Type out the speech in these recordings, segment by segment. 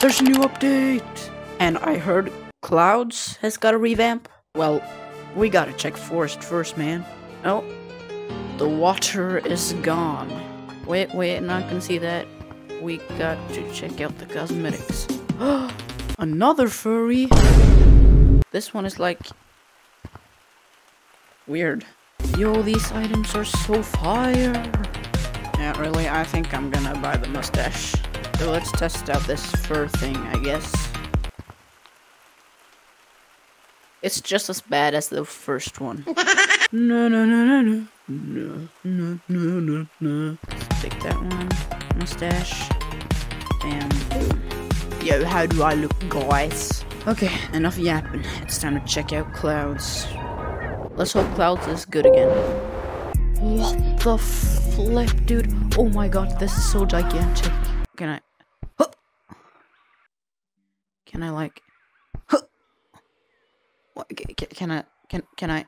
There's a new update! And I heard Clouds has got a revamp. Well, we gotta check Forest first, man. Oh, the water is gone. Wait, wait, not gonna see that. We got to check out the cosmetics. Another furry! This one is like... Weird. Yo, these items are so fire! Yeah, really, I think I'm gonna buy the mustache. So let's test out this fur thing, I guess. It's just as bad as the first one. no, no, no, no, no. No, no, no, no, no. Let's take that one. Mustache. And. Yo, how do I look, guys? Okay, enough yapping. It's time to check out Clouds. Let's hope Clouds is good again. What the flip, dude? Oh my god, this is so gigantic. Can I... Can I, like... Huh. What, can, can I... Can, can I...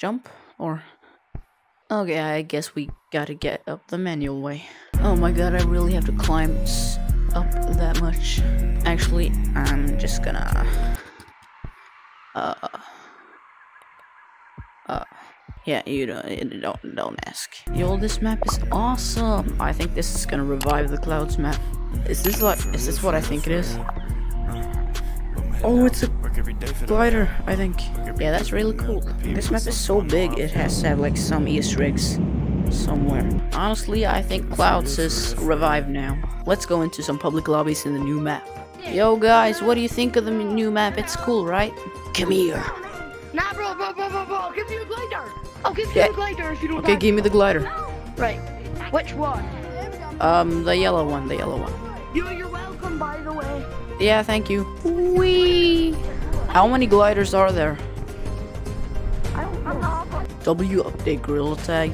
Jump? Or... Okay, I guess we gotta get up the manual way. Oh my god, I really have to climb up that much. Actually, I'm just gonna... Uh... Uh... Yeah, you don't, you don't, don't ask. Yo, this map is awesome. I think this is gonna revive the clouds map. Is this like, is this what I think it is? Oh, it's a glider, I think. Yeah, that's really cool. This map is so big, it has to have like some Easter eggs somewhere. Honestly, I think Clouds is revived now. Let's go into some public lobbies in the new map. Yo guys, what do you think of the new map? It's cool, right? Come here. Nah, bro, bro, bro, bro, bro. I'll give you a glider. I'll give Yeah. you a glider if you don't. Okay, mind. give me the glider. Right. Which one? Um, the yellow one, the yellow one. You, you're welcome, by the way. Yeah, thank you. Whee! How many gliders are there? I don't know. W update gorilla tag.